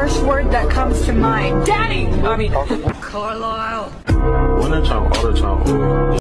first word that comes to mind. Daddy! I mean, Carlisle. When time, all the time.